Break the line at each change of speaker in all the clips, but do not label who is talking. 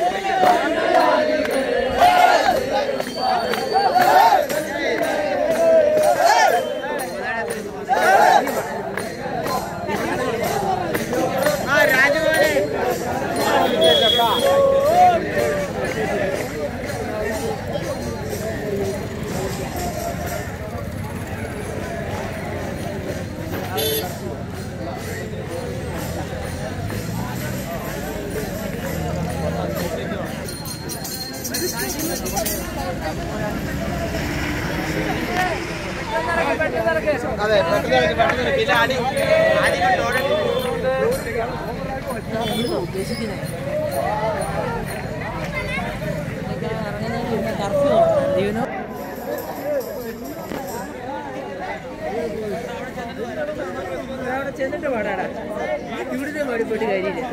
Yeah. അതെ പെട്ടെന്ന് പെട്ടെന്ന് പിന്നെ അടി അടി ഉദ്ദേശിക്കുന്നത് ഇറങ്ങുന്നതിന് കർഫ്യൂ ജീവനോ
അവിടെ ചെന്നിട്ട് പാടാടാ ഇവിടുത്തെ പാടി പോയിട്ട് കാര്യമില്ല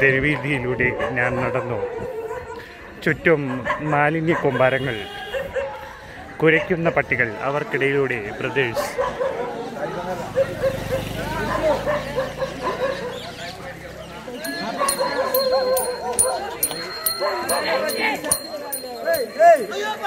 തെരുവീതിയിലൂടെ ഞാൻ നടന്നു ചുറ്റും മാലിന്യ കൊമ്പാരങ്ങൾ കുരയ്ക്കുന്ന പട്ടികൾ അവർക്കിടയിലൂടെ brothers Hey, hey!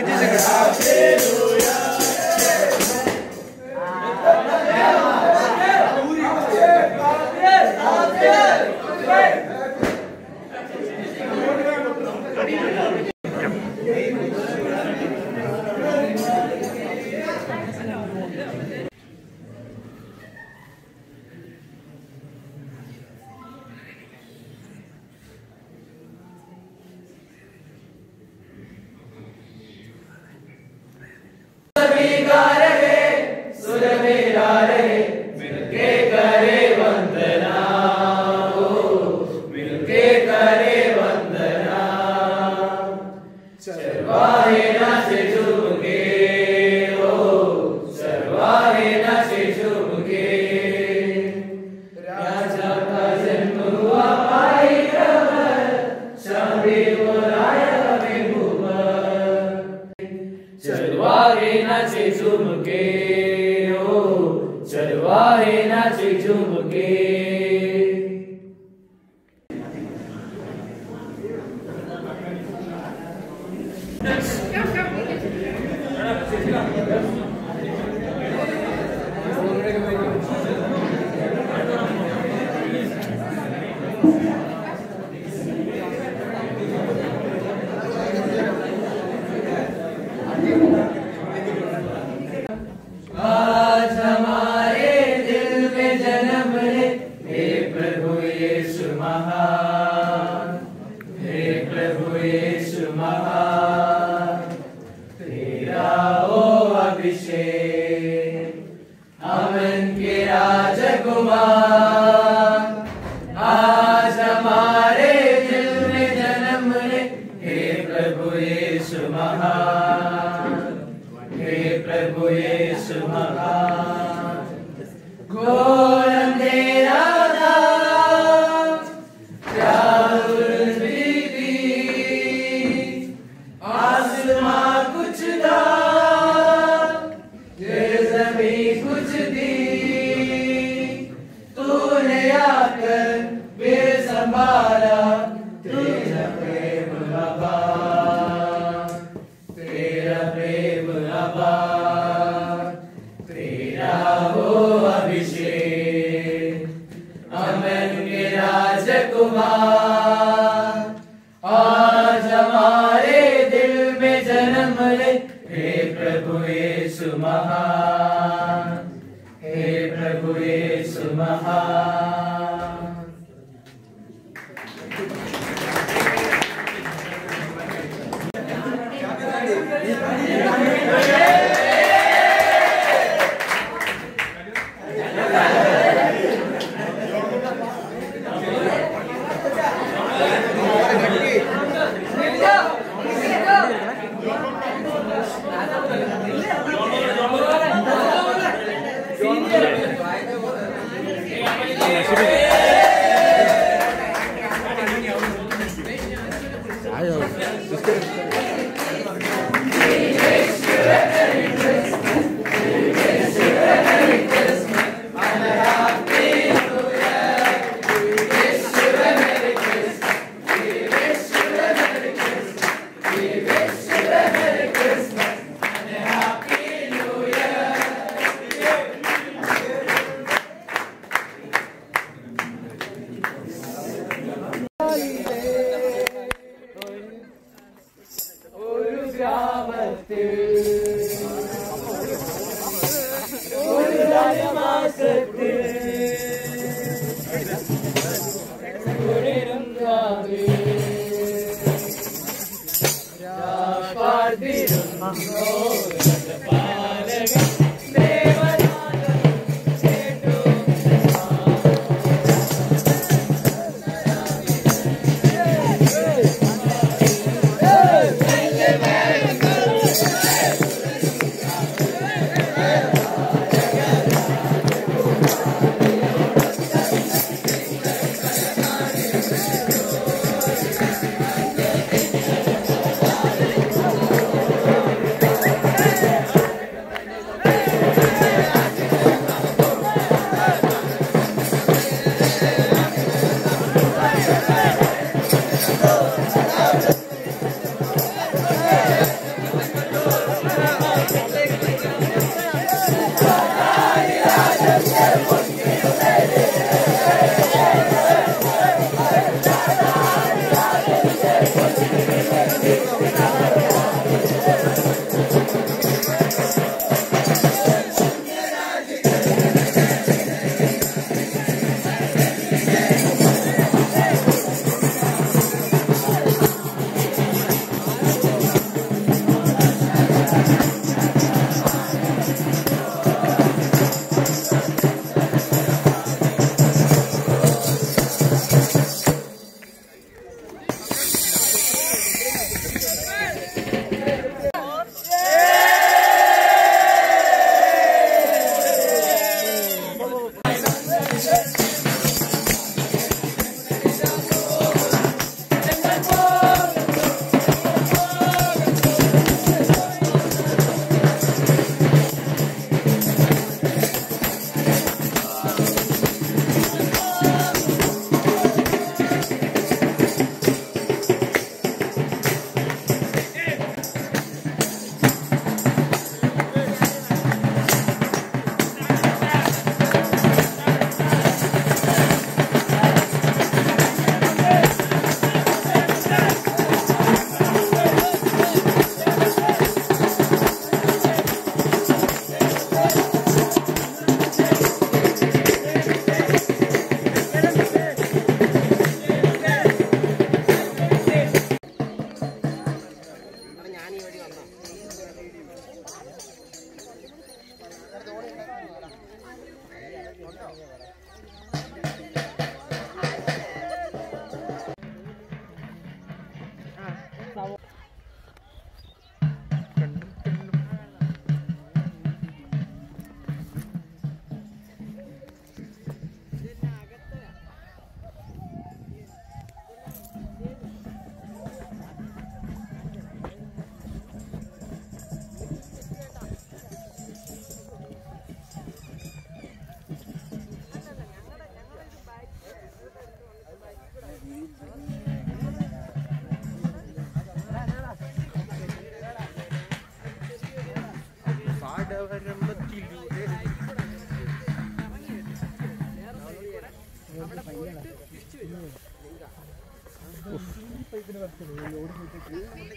what it is. Yeah.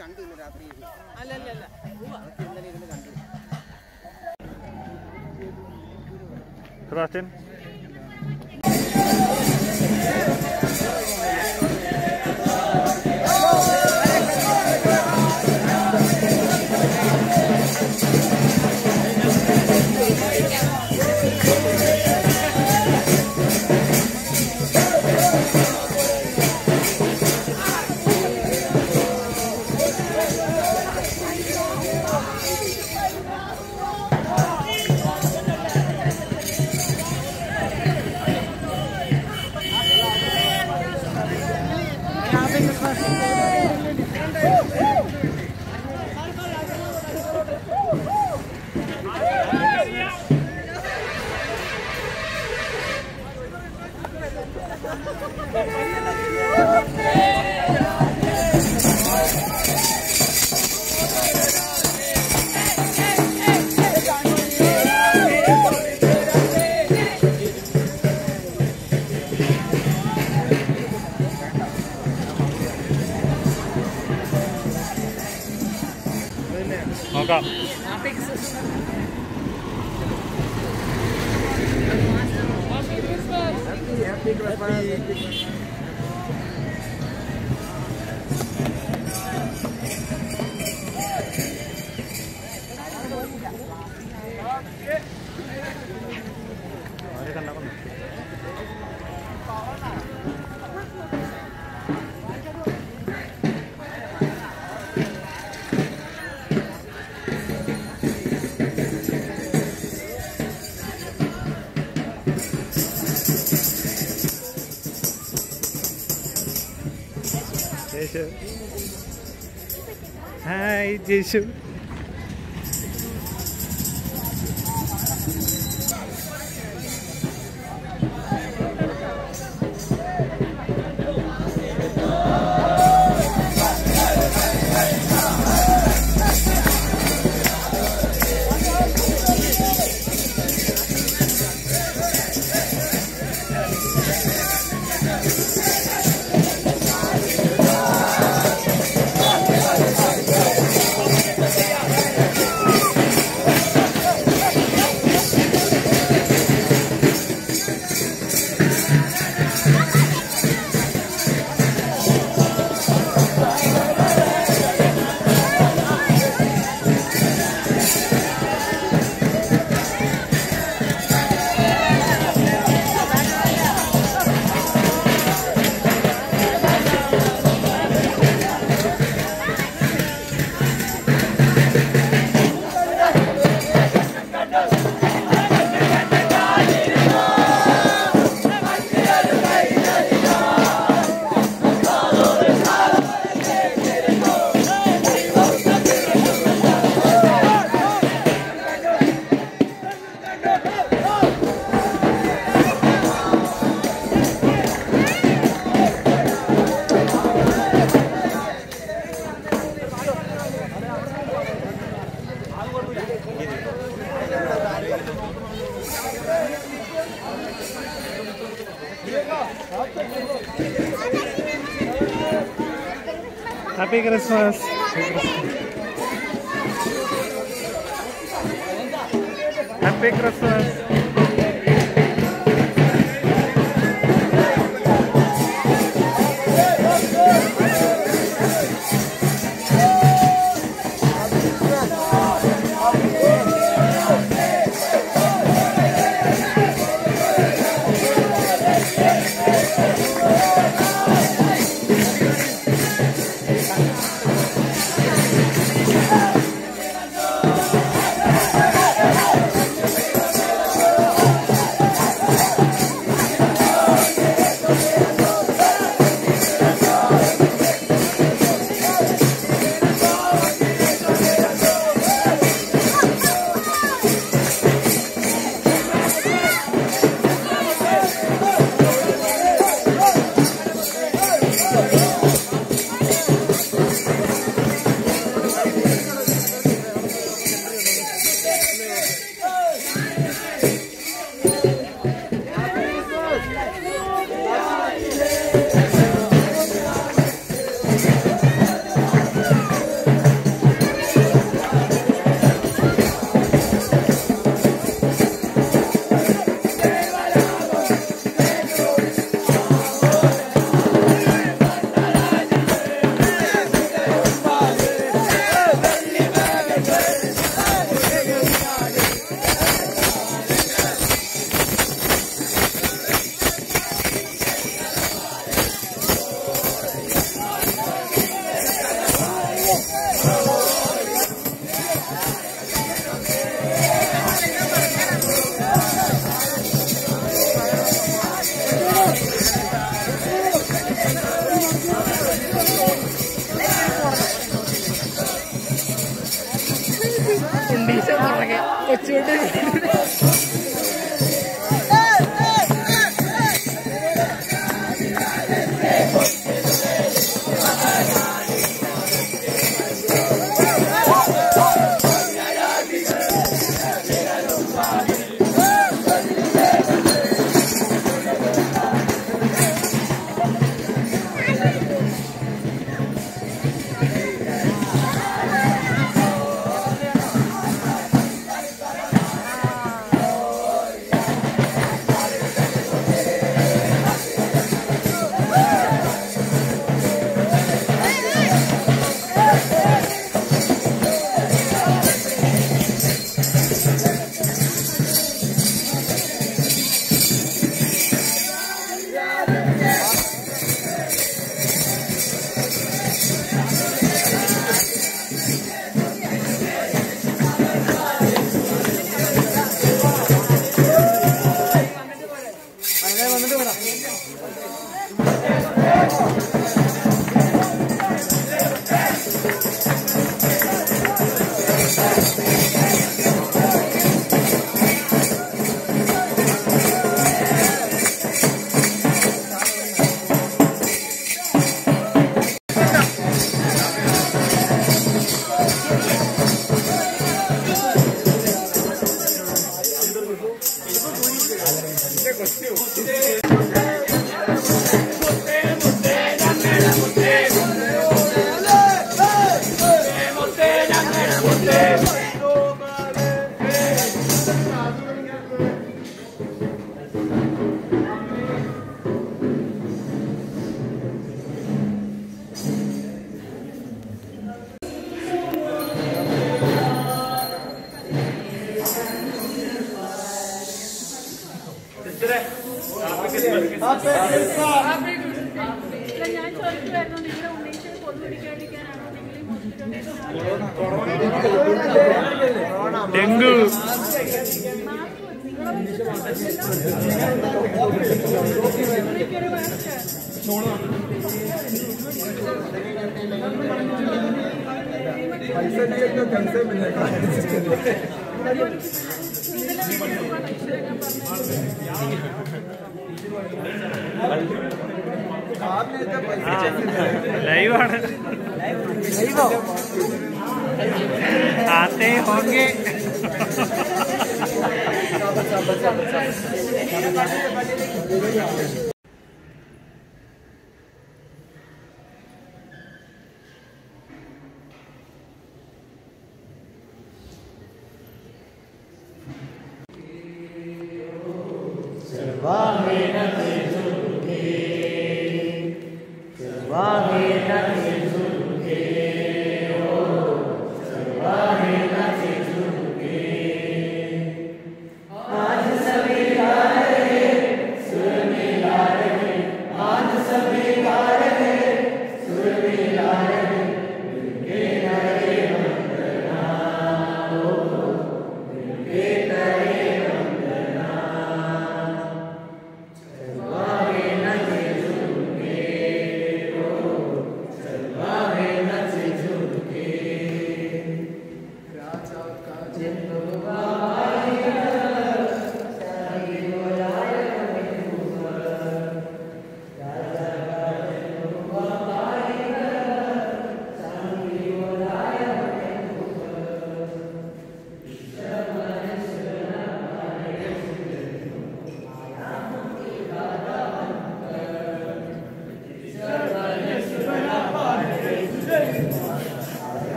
കണ്ടു രാത്രി
bekleyişim. big Christmas. 落ちる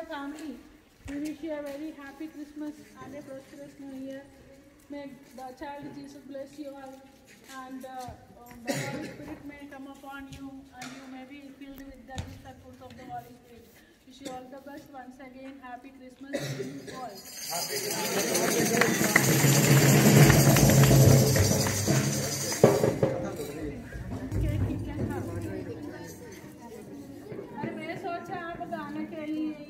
Jyotirmay family, we wish you a very happy Christmas and a prosperous New Year. May the child Jesus bless you all and uh, uh,
the Holy Spirit may come upon you and you may be filled with the gifts and fruits of the Holy Spirit. Wish you all the best once again. Happy Christmas to you all. Cake ही क्या था? अरे मैं सोचा आप गाने के लिए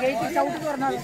gay, que é o que.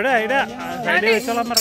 അവിടെ ഇവിടെ സൈഡിൽ വെച്ചോളാൻ പറ